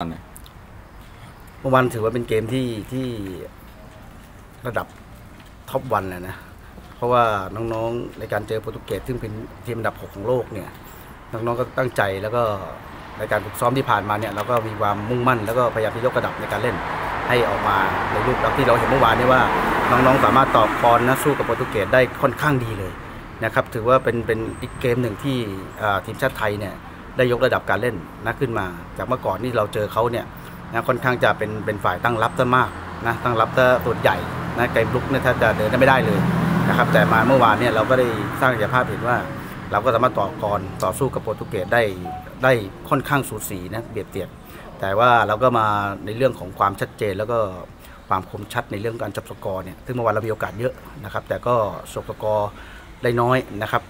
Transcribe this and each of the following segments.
อนนี้เมื่อวานถือว่าเป็นเกมที่ที่ระดับท็อปวันนะนะ เพราะว่าน้องๆในการเจอโปรตุเกสซึ่งเป็นทีมอันดับ 6 ของโลกเนี่ย น้องๆก็ตั้งใจแล้วก็ในการฝึกซ้อมที่ผ่านมาเนี่ยเราก็มีความมุ่งมั่น แล้วก็พยายามที่ยกระดับในการเล่นให้ออกมาในรูปลักษณ์ที่เราเห็นเมื่อวานนี้ว่าน้องๆสามารถตอบคอนนะสู้กับโปรตุเกสได้ค่อนข้างดีเลยนะครับถือว่าเป็นเป็นอีกเกมหนึ่งที่ทีมชาติไทยเนี่ย ได้ยกระดับการเล่นนะขึ้นมา จากเมื่อก่อนที่เราเจอเขาเนี่ยนะค่อนข้างจะเป็นเป็นฝ่ายตั้งรับซะมากนะตั้งรับซะส่วนใหญ่นะเกมลุกเนี่ยถ้าจะเดินไม่ได้เลยนะครับแต่มาเมื่อวานเนี่ยเราก็ได้สร้างศักยภาพเห็นว่า เราก็สามารถต่อกรต่อสู้กับโปรตุเกสได้ได้ค่อนข้างสูสีนะเบียดเสียด แต่ว่าเราก็มาในเรื่องของความชัดเจนแล้วก็ความคมชัดในเรื่องการจับสกอร์เนี่ยซึ่งเมื่อวานเรามีโอกาสเยอะนะครับแต่ก็สกอร์ได้น้อยนะครับ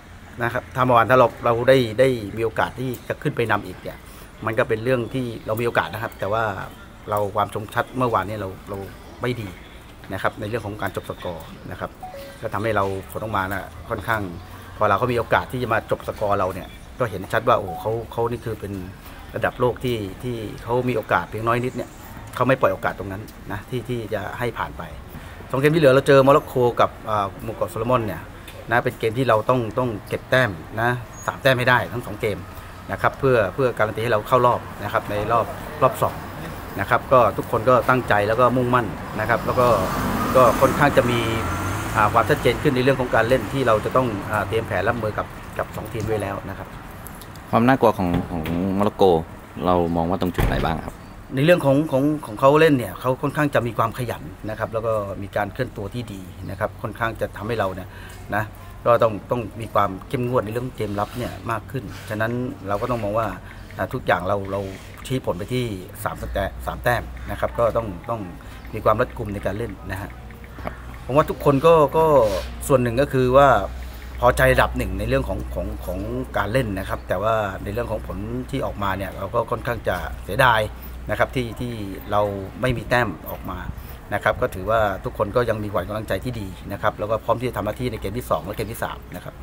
นะครับถ้าเมื่อวานถ้าเราเราได้ได้มีโอกาสที่จะขึ้นไปนำอีกเนี่ยมันก็เป็นเรื่องที่เรามีโอกาสนะครับ แต่ว่าเราความชมชัดเมื่อวานเนี้เราเราไม่ดีนะครับ ในเรื่องของการจบสกอร์นะครับ ก็ทำให้เราผลออกมานะค่อนข้าง พอเราเขามีโอกาสที่จะมาจบสกอร์เราเนี่ยก็เห็นชัดว่าโอ้เขาเขานี่คือเป็นระดับโลกที่ที่เขามีโอกาสเพียงน้อยนิดเนี่ยเขาไม่ปล่อยโอกาสตรงนั้นนะที่ที่จะให้ผ่านไปสองเกมที่เหลือเราเจอโมร็อกโกกับอ่าหมู่เกาะโซโลมอนเนี่ย นะเป็นเกมที่เราต้องต้องเก็บแต้มนะสามแต้มให้ได้ทั้งสองเกมนะครับเพื่อเพื่อการันตีให้เราเข้ารอบนะครับในรอบรอบสองนะครับก็ทุกคนก็ตั้งใจแล้วก็มุ่งมั่นนะครับแล้วก็ก็ค่อนข้างจะมีความชัดเจนขึ้นในเรื่องของการเล่นที่เราจะต้องอเตรียมแผนรับมือกับกับสองทีมไว้แล้วนะครับ ความน่ากลัวของของโมร็อกโก เรามองว่าตรงจุดไหนบ้างครับ ในเรื่องของของของเขาเล่นเนี่ยเขาค่อนข้างจะมีความขยันนะครับ แล้วก็มีการเคลื่อนตัวที่ดีนะครับ ค่อนข้างจะทำให้เราเนี่ยนะก็ต้องต้องมีความเข้มงวดในเรื่องเกมรับเนี่ยมากขึ้น ฉะนั้นเราก็ต้องมองว่าอ่าทุกอย่างเราเราชี้ผลไปที่3สแตสามแต้มนะครับ ก็ต้องต้องมีความรัดกุมในการเล่นนะฮะครับผมว่าทุกคนก็ก็ส่วนหนึ่งก็คือว่าพอใจระดับหนึ่งในเรื่องของของของการเล่นนะครับ แต่ว่าในเรื่องของผลที่ออกมาเนี่ยเราก็ค่อนข้างจะเสียดาย นะครับที่ที่เราไม่มีแต้มออกมานะครับก็ถือว่าทุกคนก็ยังมีขวัญกำลังใจที่ดีนะครับแล้วก็พร้อมที่จะทำหน้าที่ในเกมที่ 2 และเกมที่3นะครับ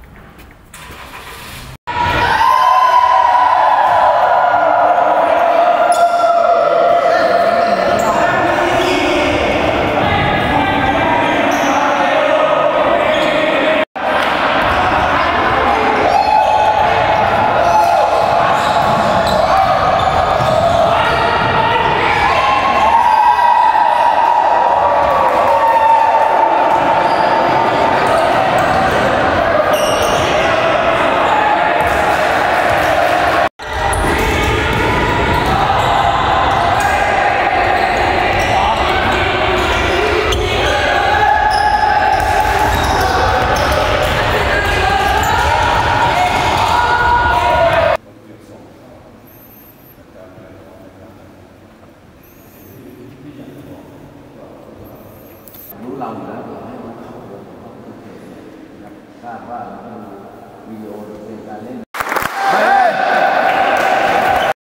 รู้เราอยู่แล้วเราให้มันเข้าระบบนะครับทราบว่าเราก็ดูวิดีโอดูเกมการเล่น